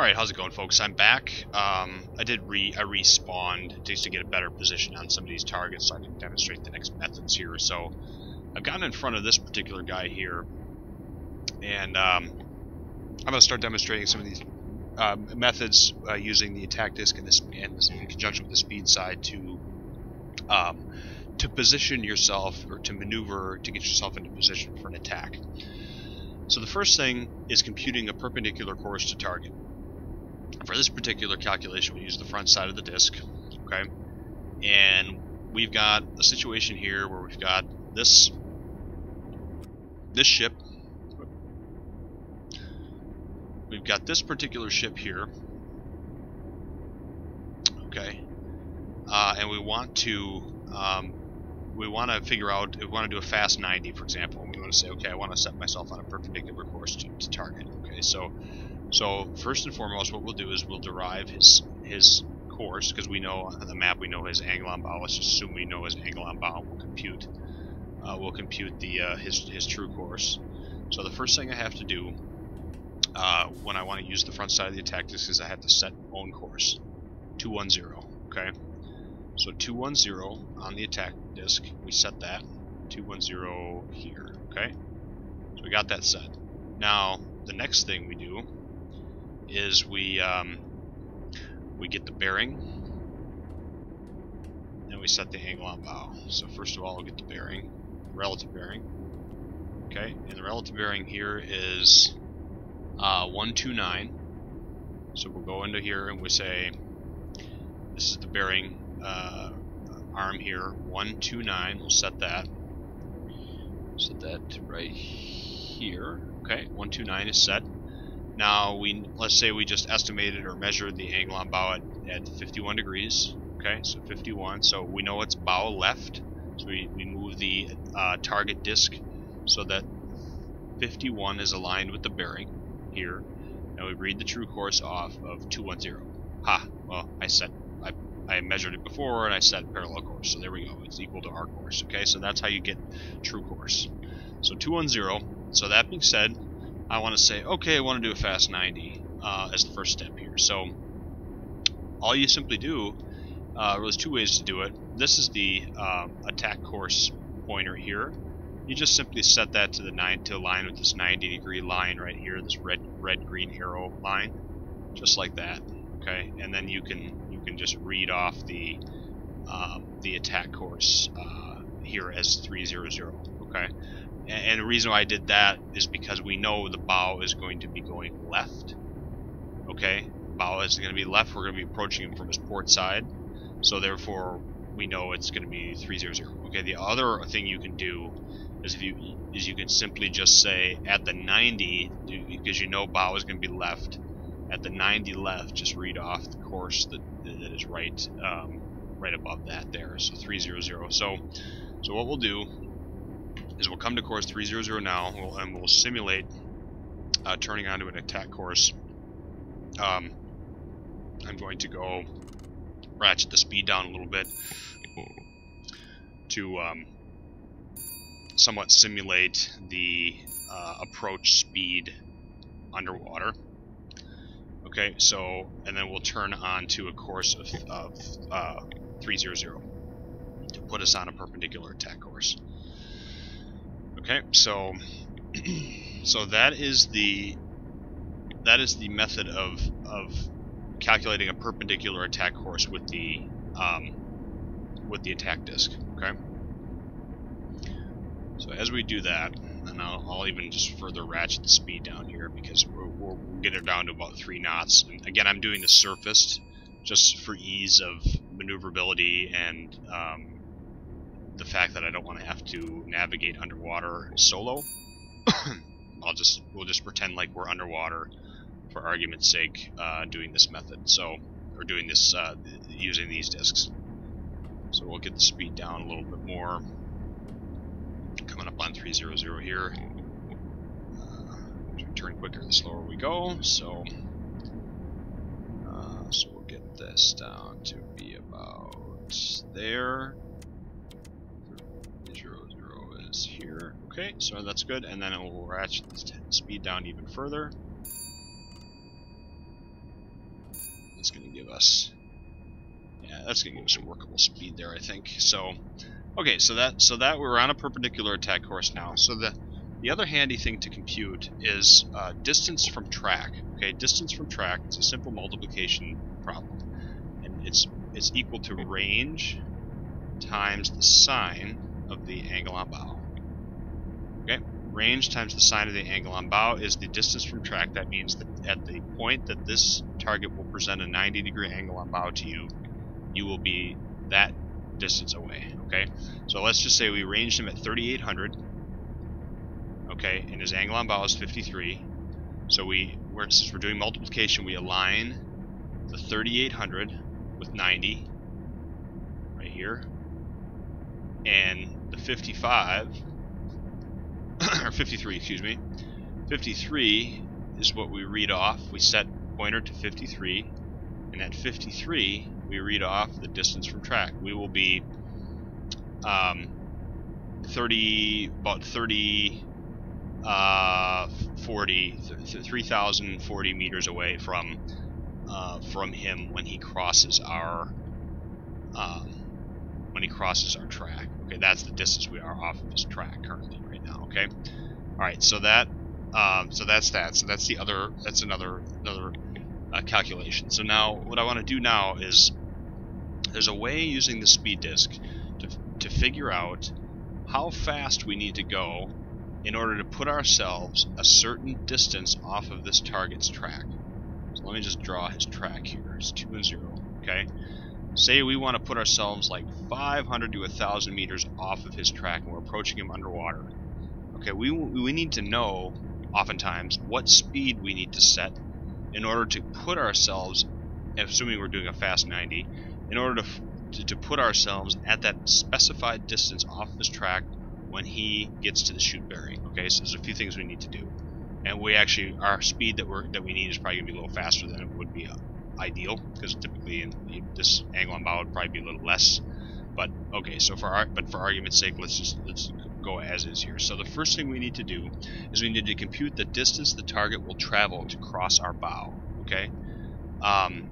Alright, how's it going folks? I'm back. Um, I did re I respawned just to get a better position on some of these targets so I can demonstrate the next methods here. So I've gotten in front of this particular guy here and um, I'm going to start demonstrating some of these uh, methods uh, using the attack disc and, this, and this, in conjunction with the speed side to um, to position yourself or to maneuver to get yourself into position for an attack. So the first thing is computing a perpendicular course to target. For this particular calculation, we use the front side of the disk, okay? And we've got a situation here where we've got this this ship. We've got this particular ship here, okay? Uh, and we want to um, we want to figure out we want to do a fast 90 for example and we want to say okay I want to set myself on a perpendicular course to, to target okay so so first and foremost, what we'll do is we'll derive his his course because we know on the map we know his angle on bow. Let's assume we know his angle on bow. We'll compute uh, we'll compute the uh, his his true course. So the first thing I have to do uh, when I want to use the front side of the attack disc is I have to set own course 210. Okay, so 210 on the attack disc. We set that 210 here. Okay, so we got that set. Now the next thing we do is we um, we get the bearing and we set the angle on bow. So first of all, we'll get the bearing, relative bearing. Okay, and the relative bearing here is uh, 129. So we'll go into here and we say this is the bearing uh, arm here, 129. We'll set that. Set that right here. Okay, 129 is set. Now we let's say we just estimated or measured the angle on bow at, at 51 degrees. Okay, so 51. So we know it's bow left. So we, we move the uh, target disc so that 51 is aligned with the bearing here. And we read the true course off of 210. Ha! Well, I set I, I measured it before and I set parallel course. So there we go. It's equal to our course. Okay, so that's how you get true course. So 210. So that being said, I want to say, okay, I want to do a fast 90 uh, as the first step here. So all you simply do, uh, there's two ways to do it. This is the uh, attack course pointer here. You just simply set that to the nine to align with this 90 degree line right here, this red red green arrow line, just like that. Okay, and then you can you can just read off the um, the attack course uh, here as 300. Okay, and the reason why I did that is because we know the bow is going to be going left. Okay, bow is going to be left. We're going to be approaching him from his port side, so therefore we know it's going to be 300. Okay, the other thing you can do is if you is you can simply just say at the 90 because you know bow is going to be left. At the 90 left, just read off the course that that is right um, right above that there. So 300. So so what we'll do is we'll come to course 300 now, we'll, and we'll simulate uh, turning onto an attack course. Um, I'm going to go ratchet the speed down a little bit to um, somewhat simulate the uh, approach speed underwater. Okay, so, and then we'll turn on to a course of, of uh, 300 to put us on a perpendicular attack course. Okay, so so that is the that is the method of of calculating a perpendicular attack course with the um, with the attack disc. Okay. So as we do that, and I'll, I'll even just further ratchet the speed down here because we're, we'll get it down to about three knots. And again, I'm doing the surfaced just for ease of maneuverability and um, the fact that I don't want to have to navigate underwater solo. I'll just we'll just pretend like we're underwater for argument's sake uh, doing this method. So or doing this uh, using these discs. So we'll get the speed down a little bit more. Coming up on 300 here. Uh, turn quicker the slower we go. So uh, so we'll get this down to be about there. Here. Okay, so that's good, and then it will ratchet the speed down even further. is going to give us yeah, that's going to give us a workable speed there, I think. So, okay, so that so that we're on a perpendicular attack course now. So the the other handy thing to compute is uh, distance from track. Okay, distance from track. It's a simple multiplication problem, and it's it's equal to range times the sine of the angle on bow. Okay, range times the sine of the angle on bow is the distance from track. That means that at the point that this target will present a 90 degree angle on bow to you, you will be that distance away. Okay, so let's just say we ranged him at 3,800. Okay, and his angle on bow is 53. So we, since we're doing multiplication, we align the 3,800 with 90 right here, and the 55 or 53, excuse me. 53 is what we read off. We set pointer to 53, and at 53 we read off the distance from track. We will be um, 30, about 30, uh, 40, 3,040 meters away from uh, from him when he crosses our um, when he crosses our track. Okay, that's the distance we are off of his track currently right now. Okay, all right. So that um, so that's that. So that's the other. That's another another uh, calculation. So now what I want to do now is there's a way using the speed disk to, to figure out how fast we need to go in order to put ourselves a certain distance off of this target's track. So let me just draw his track here. It's 2 and 0, okay? Say we want to put ourselves like 500 to 1,000 meters off of his track and we're approaching him underwater. Okay, we, we need to know, oftentimes, what speed we need to set in order to put ourselves, assuming we're doing a fast 90, in order to, to, to put ourselves at that specified distance off his track when he gets to the shoot bearing. Okay, so there's a few things we need to do, and we actually our speed that we're that we need is probably gonna be a little faster than it would be uh, ideal because typically in, this angle on bow would probably be a little less. But okay, so for our, but for argument's sake, let's just let's go as is here. So the first thing we need to do is we need to compute the distance the target will travel to cross our bow. Okay. Um,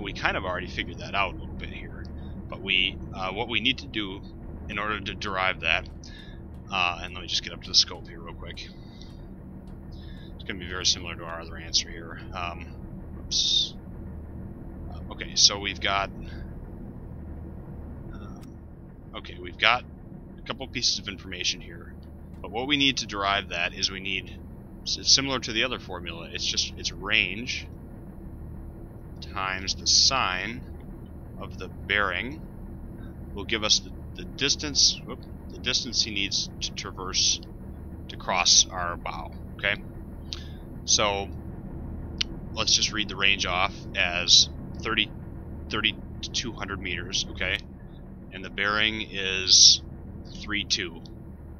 we kind of already figured that out a little bit here. But we, uh, what we need to do in order to derive that, uh, and let me just get up to the scope here real quick. It's going to be very similar to our other answer here. Um, oops. Uh, okay, so we've got. Um, okay, we've got a couple pieces of information here, but what we need to derive that is we need. Similar to the other formula. It's just it's range times the sine of the bearing will give us the, the distance whoop, the distance he needs to traverse to cross our bow. Okay, so let's just read the range off as 30, 3,200 meters. Okay, and the bearing is 3.2.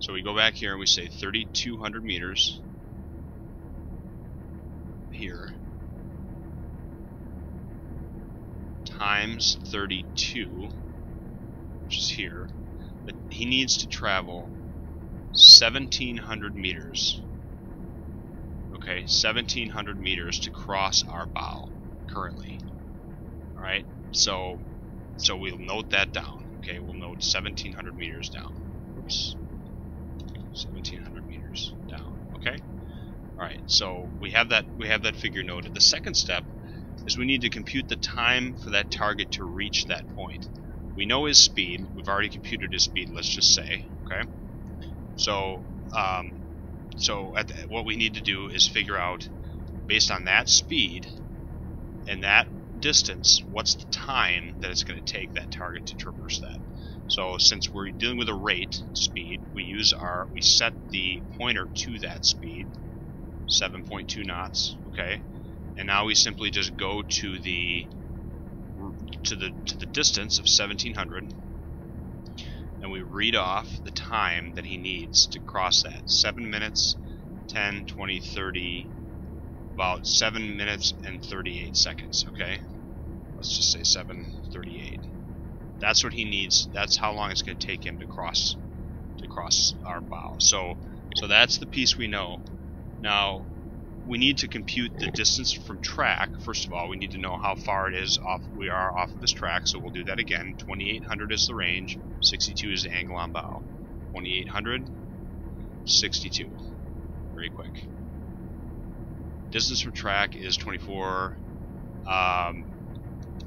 So we go back here and we say 3,200 meters here times 32, which is here, but he needs to travel 1,700 meters. Okay, 1,700 meters to cross our bow currently. Right, so so we'll note that down. Okay, we'll note 1,700 meters down. Oops, 1,700 meters down. Okay. All right, so we have that we have that figure noted. The second step is we need to compute the time for that target to reach that point. We know his speed. We've already computed his speed, let's just say. Okay? So, um, so the, what we need to do is figure out, based on that speed and that distance, what's the time that it's going to take that target to traverse that. So since we're dealing with a rate speed, we use our we set the pointer to that speed, 7.2 knots. Okay, and now we simply just go to the to the to the distance of 1700 and we read off the time that he needs to cross that 7 minutes 10 20 30 about 7 minutes and 38 seconds okay let's just say 738 that's what he needs that's how long it's going to take him to cross to cross our bow so so that's the piece we know now we need to compute the distance from track. First of all, we need to know how far it is off we are off of this track, so we'll do that again. 2800 is the range, 62 is the angle on bow. 2800, 62. Very quick. Distance from track is 24, um,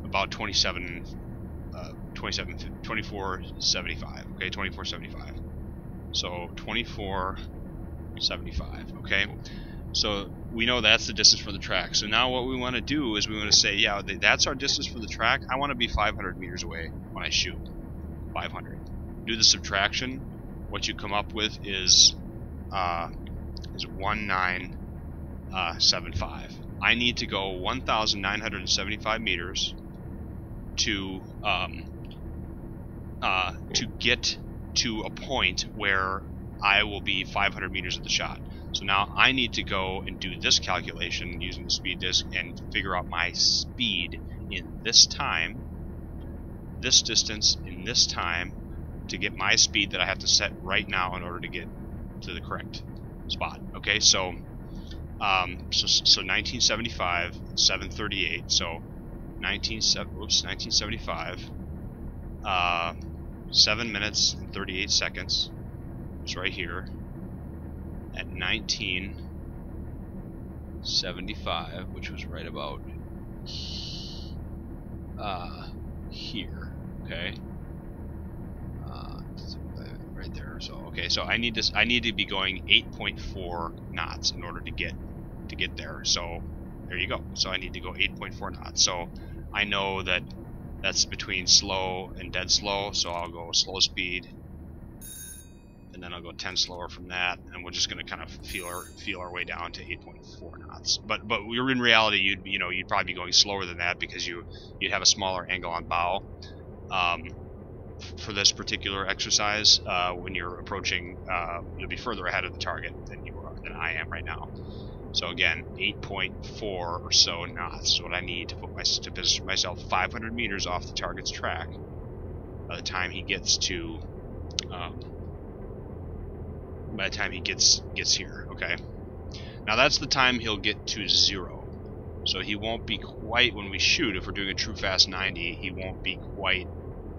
about 27, uh, 27, 2475. Okay, 2475. So 2475. Okay. So we know that's the distance from the track. So now what we want to do is we want to say, yeah, that's our distance for the track. I want to be 500 meters away when I shoot. 500. Do the subtraction. What you come up with is uh, is 1975. Uh, I need to go 1,975 meters to um, uh, to get to a point where I will be 500 meters at the shot. So now I need to go and do this calculation using the speed disk and figure out my speed in this time, this distance in this time, to get my speed that I have to set right now in order to get to the correct spot. Okay, so um, so, so 1975, 738. So 19, oops, 1975, uh, 7 minutes and 38 seconds. It's right here at 1975, which was right about uh, here. Okay. Uh, right there. So okay, so I need this. I need to be going 8.4 knots in order to get to get there. So there you go. So I need to go 8.4 knots. So I know that that's between slow and dead slow. So I'll go slow speed and then I'll go 10 slower from that, and we're just going to kind of feel our feel our way down to 8.4 knots. But but we're in reality, you'd you know you'd probably be going slower than that because you you'd have a smaller angle on bow. Um, for this particular exercise, uh, when you're approaching, uh, you'll be further ahead of the target than you are than I am right now. So again, 8.4 or so knots is what I need to put my to position myself 500 meters off the target's track by the time he gets to um, by the time he gets gets here. Okay. Now that's the time he'll get to zero. So he won't be quite when we shoot. If we're doing a true fast 90, he won't be quite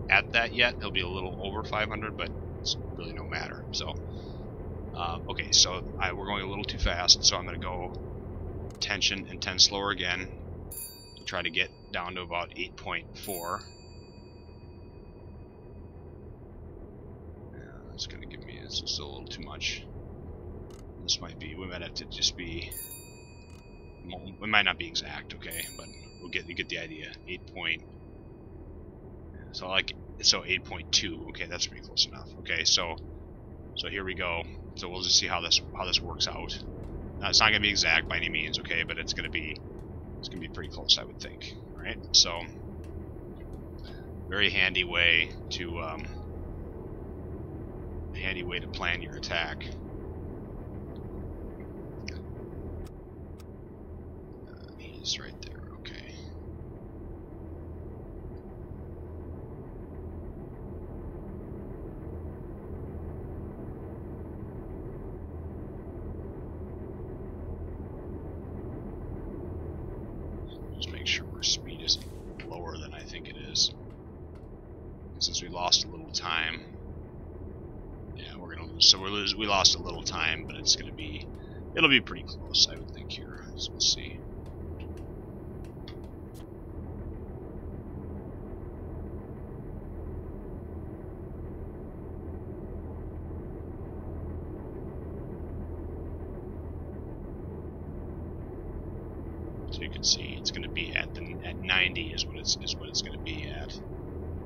at that yet. He'll be a little over 500, but it's really no matter. So, uh, okay, so I, we're going a little too fast, so I'm going to go tension and 10 slower again try to get down to about 8.4. It's going to give me, it's just a little too much. This might be, we might have to just be, we might not be exact, okay, but we'll get, you get the idea. 8 point, so like, so 8.2, okay, that's pretty close enough. Okay, so, so here we go. So we'll just see how this, how this works out. Now, it's not going to be exact by any means, okay, but it's going to be, it's going to be pretty close, I would think. All right, so, very handy way to, um, handy way to plan your attack. Uh, he's right there, okay. Just make sure our speed is lower than I think it is. Since we lost a little time, Yeah, we're gonna lose. so we lose, we lost a little time, but it's to be, it'll be pretty close, I would think here. So we'll see. So you can see it's going to be at the at 90 is what it's is what it's going to be at.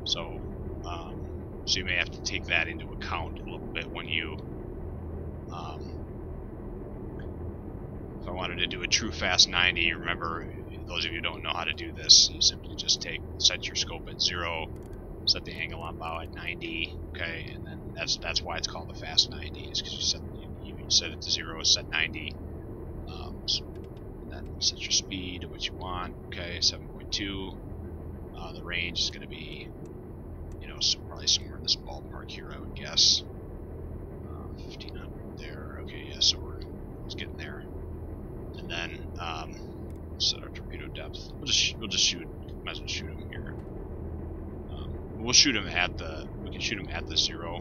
So um, so you may have to take that into account a little bit when you um, if I wanted to do a true fast 90 remember those of you don't know how to do this you simply just take set your scope at zero set the angle on bow at 90 okay and then that's that's why it's called the fast 90 is because you set you, you set it to zero set 90 um, so then set your speed to what you want okay 7.2 uh, the range is going to be you know so probably somewhere in this ballpark here I would guess 1500 there. Okay, yeah, so we're getting there. and then um, set our torpedo depth. We'll just we'll just shoot. Might as well shoot him here. Um, we'll shoot him at the. We can shoot him at the zero.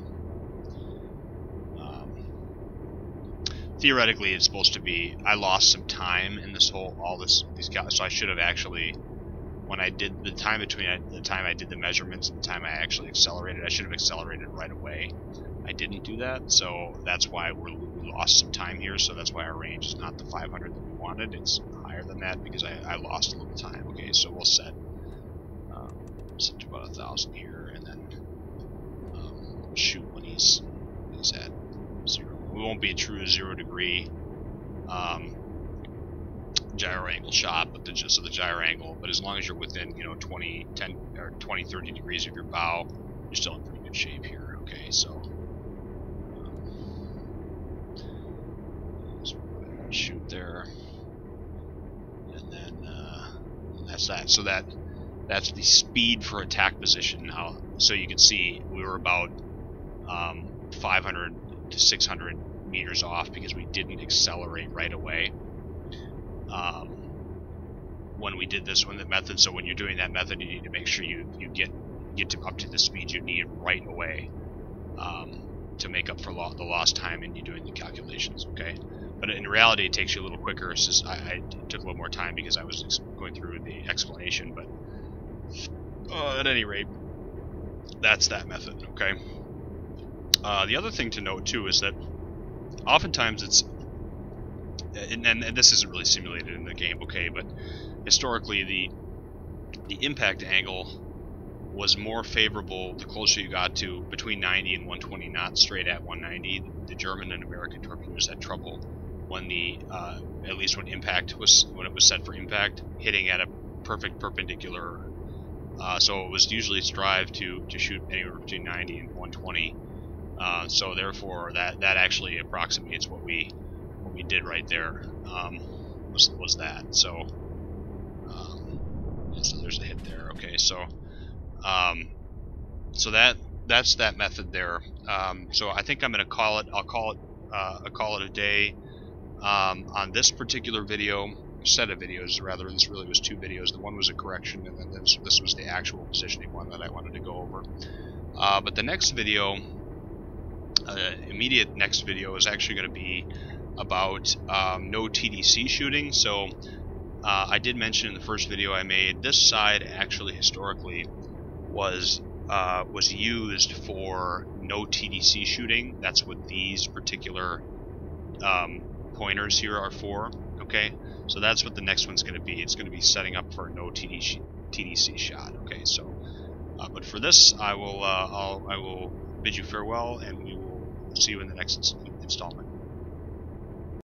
Um, theoretically, it's supposed to be. I lost some time in this whole all this these guys, so I should have actually. When I did the time between the time I did the measurements and the time I actually accelerated, I should have accelerated right away. I didn't do that, so that's why we lost some time here. So that's why our range is not the 500 that we wanted. It's higher than that because I, I lost a little time. Okay, so we'll set um, set to about a thousand here, and then um, shoot when he's he's at zero. We won't be true zero degree um, gyro angle shot, but the just so the gyro angle. But as long as you're within you know 20, 10 or 20, 30 degrees of your bow, you're still in pretty good shape here. Okay, so. shoot there and then uh, that's that so that that's the speed for attack position now so you can see we were about um, 500 to 600 meters off because we didn't accelerate right away um, when we did this one the method so when you're doing that method you need to make sure you you get get to up to the speed you need right away um, to make up for lo the lost time in you doing the calculations okay but in reality, it takes you a little quicker. It's just, I, I took a little more time because I was going through the explanation. But uh, at any rate, that's that method. Okay. Uh, the other thing to note too is that oftentimes it's, and, and, this isn't really simulated in the game, okay, but historically the the impact angle was more favorable the closer you got to between 90 and 120 knots straight at 190. The German and American torpedoes had trouble when the uh, at least when impact was when it was set for impact, hitting at a perfect perpendicular. Uh, so it was usually strive to to shoot anywhere between 90 and 120. Uh, so therefore, that that actually approximates what we we did right there. Um, was was that so? Um, so there's a hit there. Okay, so um, so that that's that method there. Um, so I think I'm to call it. I'll call it. Uh, call it a day. Um, on this particular video, set of videos rather, this really was two videos. The one was a correction, and then this, this was the actual positioning one that I wanted to go over. Uh, but the next video, uh, immediate next video, is actually going to be about um, no TDC shooting. So uh, I did mention in the first video I made, this side actually historically was uh, was used for no TDC shooting. That's what these particular um, pointers here are for. Okay, so that's what the next one's going to be. It's going to be setting up for a no TDC, TDC shot. Okay, so uh, but for this, I will uh, I'll, I will bid you farewell, and we will see you in the next installment.